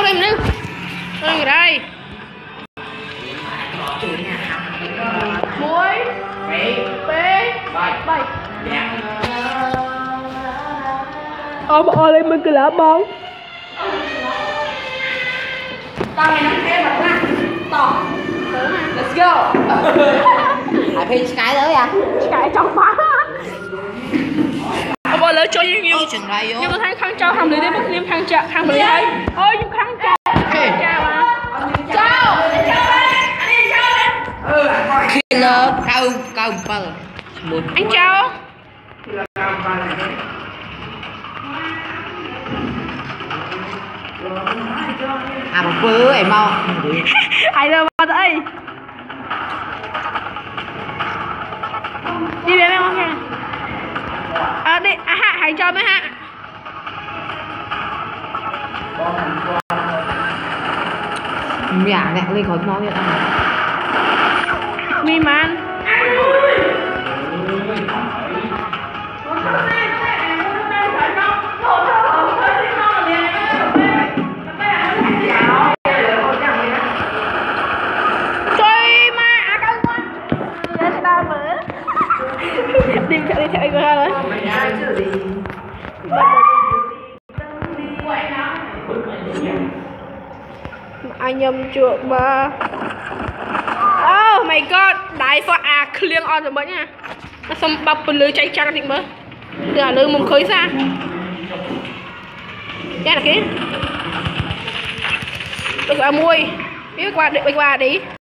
vô đây mình đây đây. Muối. Bê. Bảy Ông ơi lên mình cứ lá bóng. Tao mày nắm thêm mặt nè Tỏ. Let's go. Hải Phi cái tới à? Cái trong phá Ông ơi lấy cho nhiều nhiều Nhưng mà thấy khăn trao hàm lý đấy bất liêm khăn trao khăn lý ấy Ôi trao khăn Killer. Cao Cao Một Anh trao À một bữa em mau Ai đâu vào đây Đi về em không kìa À đi, à hạ, hãy cho mấy hạ Dạ nè lên khỏi nói vậy ta man mà anh Đi theo đi theo anh ra rồi anh nhầm chuột mà. Oh my god ដៃសោះអាឃ្លៀងអត់សម្បិចណាសុំបាប់ពលឺចៃចាំងតិចមើលតែឥឡូវមិនឃើញសាយ៉ាគេទៅឲ្យមួយវាគាត់ដឹកវាគាត់ឌី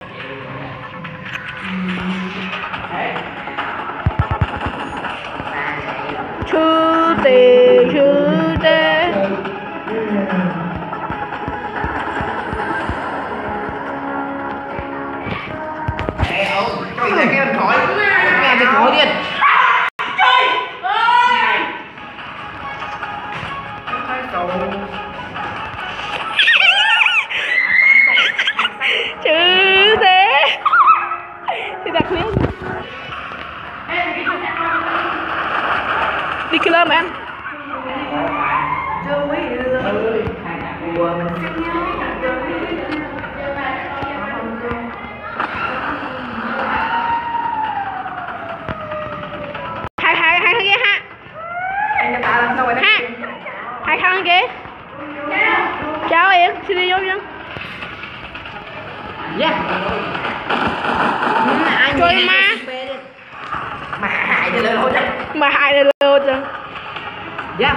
Cái này cái thoại Nghe điện thoại điên. thế. Thì đặt lên đi club mà anh vô vô Yeah Chơi ma. Mà hại cho lên hôi chắc mà hai này lô chứ Yeah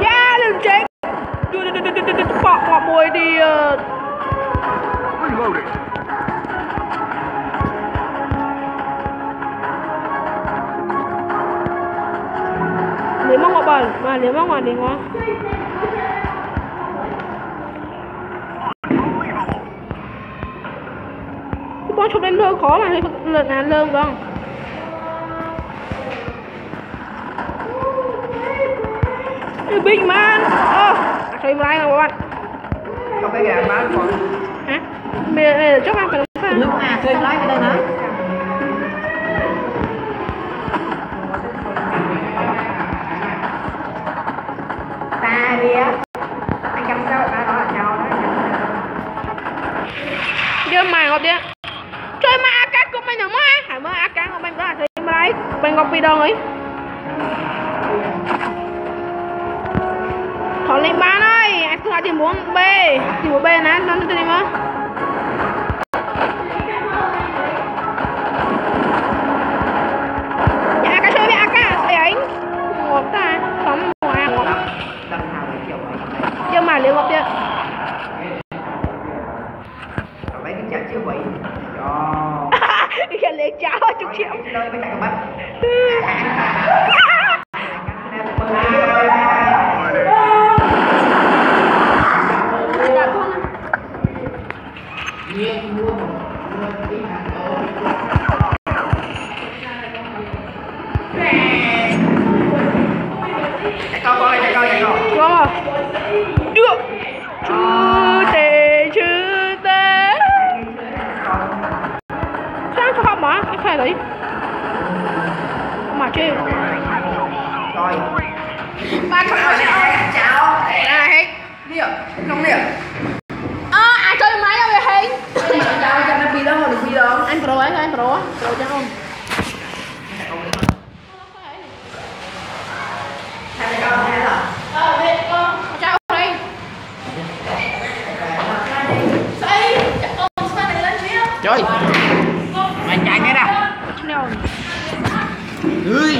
Yeah, Nếu bẩn, mà nếu mong ngọt thì ngon Cái con chụp lên lơ khó mà, lần là lơ vâng. Ê, Big man! Ồ, thấy like nào các bạn Không phải gà bán còn Hả? Bây giờ, chắc ăn phải sao? Nước à, thêm lái cái đây nữa ngopi đâu ấy. Thỏ lên bán ơi, anh cứ tìm muốn B, tìm muốn B nè, nó nó tìm mà. Dạ AK chơi với AK, thấy anh. Ngọt ta, sống ngoài ngọt. Chưa mà liệu ngọt chưa? Mấy cái chặt chưa vậy Cái lấy cháo chục triệu. Mới chạy bắt đấy không Chào nè, chào. hết Điệu, không điệu. ơ à chơi máy đâu vậy hết Chào, chào nó bị đâu, đừng bị đâu. anh pro ấy anh pro á pro chắc không con cháu đây Xây, chắc con sẽ phải lên phía Trời Mày chạy nè Leo Ui